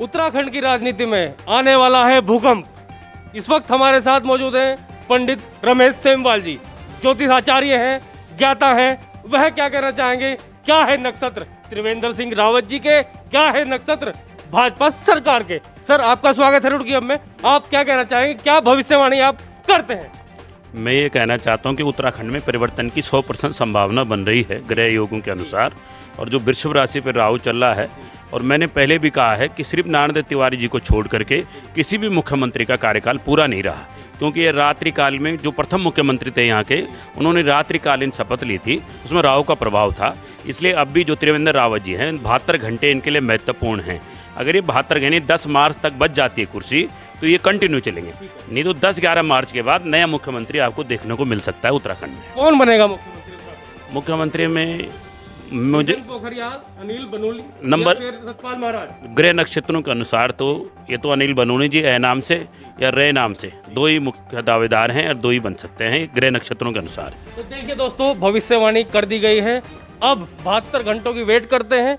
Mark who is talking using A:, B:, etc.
A: उत्तराखंड की राजनीति में आने वाला है भूकंप। इस वक्त हमारे साथ मौजूद हैं पंडित रमेश सेमवाल जी। ज्योतिष आचार्य हैं, ज्ञाता हैं, वह क्या कहना चाहेंगे? क्या है नक्षत्र? त्रिवेंद्र सिंह रावत जी के क्या है नक्षत्र? भाजपा सरकार के। सर, आपका स्वागत है रुड़की अब में। आप क्या कहना चाहेंगे? क्या भविष्यवाणी आप करते हैं?
B: मैं ये कहना चाहता हूँ कि उत्तराखंड में परिवर्तन की 100 परसेंट संभावना बन रही है ग्रह योगों के अनुसार। और जो वृषभ राशि पर राहु चल रहा है और मैंने पहले भी कहा है कि सिर्फ़ नारायण तिवारी जी को छोड़ करके किसी भी मुख्यमंत्री का कार्यकाल पूरा नहीं रहा। क्योंकि ये रात्रि काल में जो प्रथम मुख्यमंत्री थे यहाँ के उन्होंने रात्रिकालीन शपथ ली थी उसमें राहु का प्रभाव था। इसलिए अब भी जो त्रिवेंद्र रावत जी हैं बहत्तर घंटे इनके लिए महत्वपूर्ण हैं। अगर ये बहत्तर घंटे दस मार्च तक बच जाती है कुर्सी तो ये कंटिन्यू चलेंगे। नहीं तो दस ग्यारह मार्च के बाद नया मुख्यमंत्री आपको देखने को मिल सकता है उत्तराखंड में।
A: कौन बनेगा मुख्यमंत्री?
B: मुख्यमंत्री में मुझे
A: अनिल बनोली
B: नंबर-
A: सतपाल महाराज।
B: ग्रह नक्षत्रों के अनुसार तो ये तो अनिल बनोली जी ए नाम से या रे नाम से। दो ही मुख्य दावेदार हैं और दो ही बन सकते हैं ग्रह नक्षत्रों के अनुसार।
A: तो देखिए दोस्तों भविष्यवाणी कर दी गई है। अब बहत्तर घंटों की वेट करते हैं।